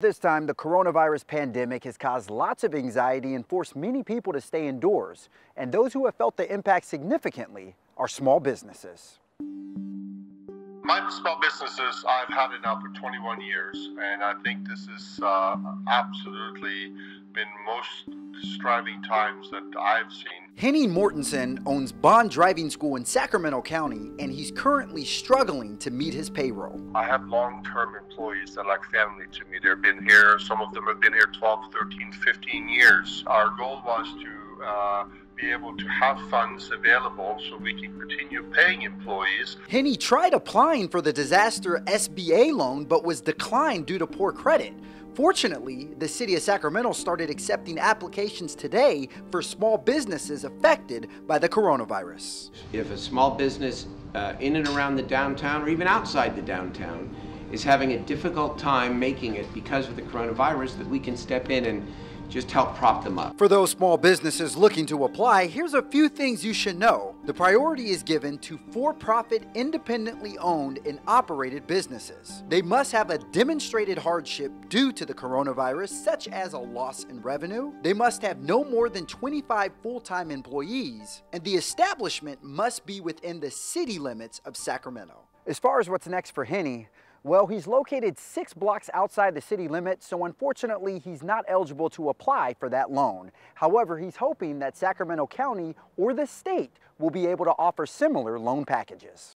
This time, the coronavirus pandemic has caused lots of anxiety and forced many people to stay indoors. And those who have felt the impact significantly are small businesses. My small businesses, I've had it now for 21 years, and I think this has uh, absolutely been most striving times that I've seen. Henny Mortensen owns Bond Driving School in Sacramento County, and he's currently struggling to meet his payroll. I have long-term employees that are like family to me. They've been here, some of them have been here 12, 13, 15 years. Our goal was to uh, be able to have funds available so we can continue paying employees. Henny tried applying for the disaster SBA loan but was declined due to poor credit. Fortunately, the city of Sacramento started accepting applications today for small businesses affected by the coronavirus. If a small business uh, in and around the downtown or even outside the downtown is having a difficult time making it because of the coronavirus, that we can step in and just help prop them up. For those small businesses looking to apply, here's a few things you should know. The priority is given to for-profit, independently owned and operated businesses. They must have a demonstrated hardship due to the coronavirus, such as a loss in revenue. They must have no more than 25 full-time employees, and the establishment must be within the city limits of Sacramento. As far as what's next for Henny, well, he's located six blocks outside the city limit, so unfortunately he's not eligible to apply for that loan. However, he's hoping that Sacramento County or the state will be able to offer similar loan packages.